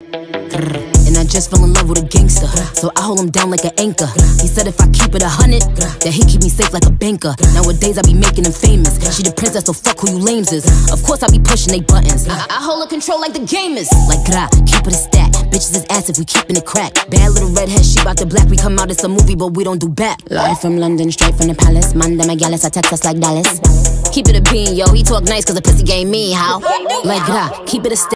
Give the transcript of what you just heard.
And I just fell in love with a gangster, so I hold him down like an anchor. He said if I keep it a hundred, that he keep me safe like a banker. Nowadays I be making him famous. She the princess, so fuck who you lames is. Of course I be pushing they buttons. I, I hold her control like the gamers. Like gra, keep it a stack. Bitches is ass if we keeping it crack. Bad little redhead, she bout to black. We come out, it's a movie, but we don't do back. Live from London, straight from the palace. Manda Magalis, I text us like Dallas. Keep it a bean, yo. He talk nice cause the pussy game me, how? Like gra, keep it a stack.